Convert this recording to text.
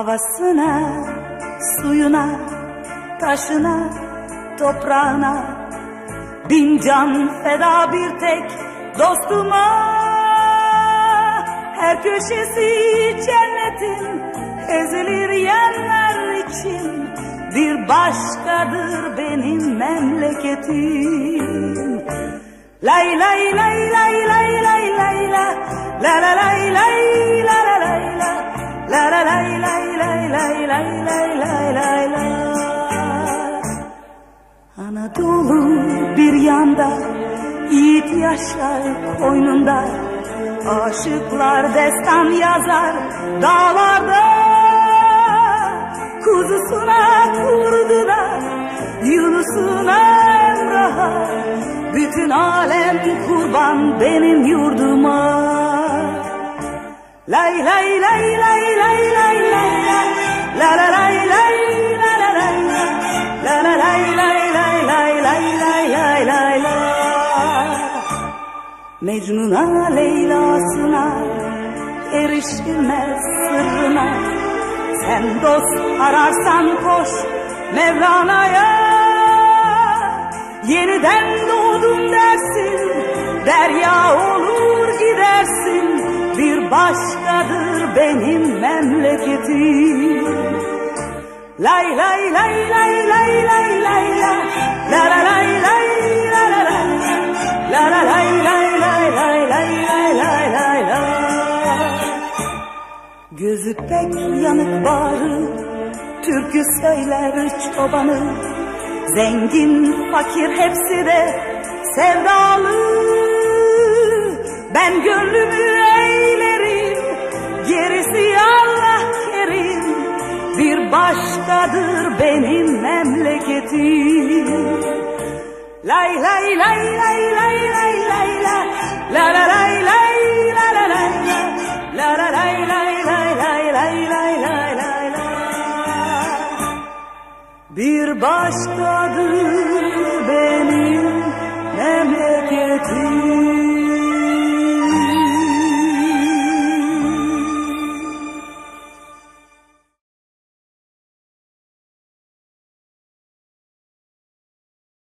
Havasına, suyuna, taşına, toprağına. Bin can feda bir tek dostuma. Her köşesi cennetin ezilir yerler için. Bir başkadır benim memleketim. Lay lay lay lay lay lay lay la La la lay lay bir yanda Yiğit yaşar koynunda. Aşıklar destan yazar dağlarda. Kuzusuna kurduna Yunus'una Emrah'a. Bütün alem kurban benim yurduma. Lay lay lay lay lay lay Mecnun'a Leyla'sına erişilmez sırrına Sen dost ararsan koş Mevlana'ya Yeniden doğdum dersin Derya olur gidersin Bir başkadır benim memleketim Lay lay lay lay lay lay lay la La la lay lay Gözü pek yanık bağrı Türkü söyler çobanı. Zengin fakir hepsi de sevdalı. Ben gönlümü eylerim Gerisi Allah kerim. Bir başkadır benim memleketim. Lay lay lay lay lay lay Bir başkadır